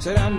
Said I